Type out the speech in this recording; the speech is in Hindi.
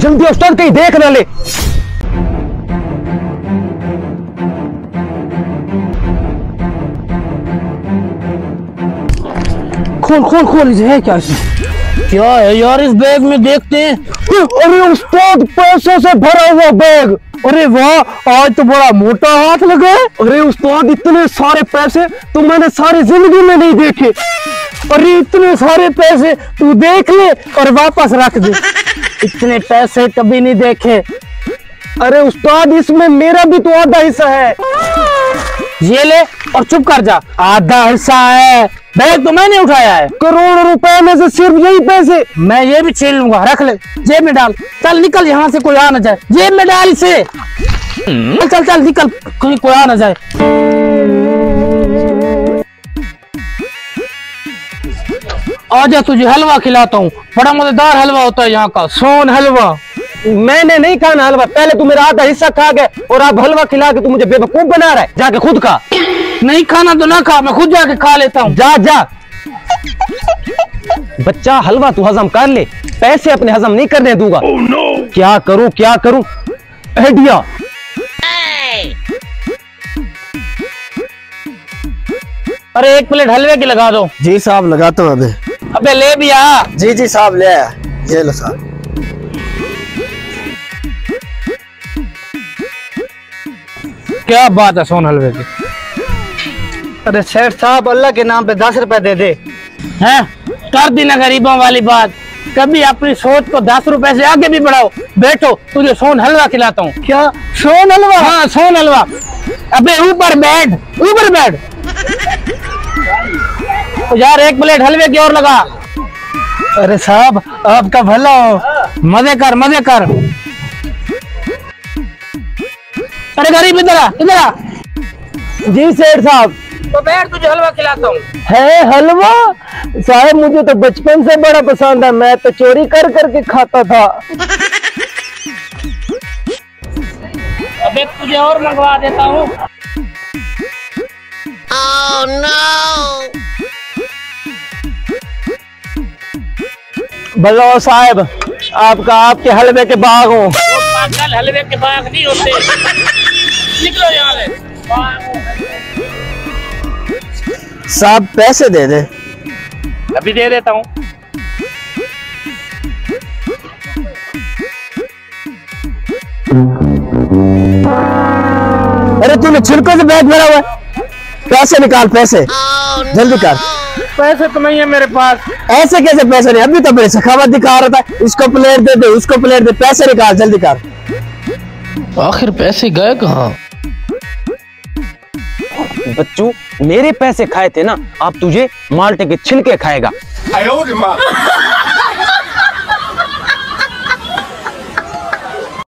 जल्दी उस्ताद कहीं देख ना ले। खोल खोल खोल इसे है क्या? इसमें क्या है यार इस बैग में देखते हैं। अरे उस्ताद पैसों से भरा हुआ बैग। अरे वाह आज तो बड़ा मोटा हाथ लगा है। अरे उस्ताद इतने सारे पैसे तो मैंने सारी ज़िंदगी में नहीं देखे। अरे इतने सारे पैसे तू देख ले और वापस रख दे। इतने पैसे कभी नहीं देखे। अरे उस्ताद, इसमें मेरा भी तो आधा हिस्सा है। ये ले और चुप कर जा। आधा हिस्सा है। बैग तो मैंने उठाया है। करोड़ रुपए में से सिर्फ़ यही पैसे। मैं ये भी छीन लूँगा, रख ले। जेब में डाल। चल निकल, यहाँ से कोई आ ना जाए। जेब में डाल इसे। चल चल, निकल। कहीं कोई आ ना जाए। आजा तुझे हलवा खिलाता हूँ। बड़ा मज़ेदार हलवा होता है यहाँ का। सोन हलवा। मैंने नहीं खाना हलवा पहले तू मेरा आधा हिस्सा खा गए और आप हलवा खिला के तू मुझे बेवकूफ़ बना रहा है। जाके खुद खा। नहीं खाना तो ना खा मैं खुद जाके खा लेता हूँ। जा जा। बच्चा हलवा तू हजम कर ले। पैसे अपने हजम नहीं करने दूँगा। Oh, no. क्या करूँ क्या करूँ? आइडिया। अरे एक प्लेट हलवे की लगा दो। जी साहब लगाता हूँ अभी। अबे ले भी आ। जी जी साहब ले आया। ये लो साहब। क्या बात है सोन हलवे की? अरे सेठ साहब अल्लाह के नाम पे दस रुपए दे दे। हैं? कर दी ना गरीबों वाली बात। कभी अपनी सोच को दस रुपए से आगे भी बढ़ाओ। बैठो तुझे सोन हलवा खिलाता हूँ। क्या? सोन हलवा? हाँ सोन हलवा। अबे ऊपर बैठ ऊपर बैठ। यार एक प्लेट हलवे की और लगा। अरे साहब आपका भला हो। मज़े कर मज़े कर। अरे गरीब इधर आ इधर आ। जी सेठ साहब। तो बैठ तुझे हलवा खिलाता हूँ। है हलवा? साहब मुझे तो बचपन से बड़ा पसंद है। मैं तो चोरी कर करके खाता था। अबे तुझे और मंगवा देता हूँ। भलो साहब आपका आपके हलवे के बाग हो। पागल हलवे के बाग नहीं होते। निकलो यहाँ से। साहब पैसे दे दे। अभी दे देता हूँ। अरे तूने छिलकों से बैग भरा हुआ है। पैसे निकाल पैसे। जल्दी कर। पैसे तो नहीं है मेरे पास। ऐसे कैसे पैसे नहीं? अभी तो मेरे सखावत दिखा रहा था। इसको प्लेट दे दे उसको प्लेट दे। पैसे निकाल जल्दी कर। आखिर पैसे गए कहा? बच्चू मेरे पैसे खाए थे ना आप तुझे माल्टे के छिलके खाएगा।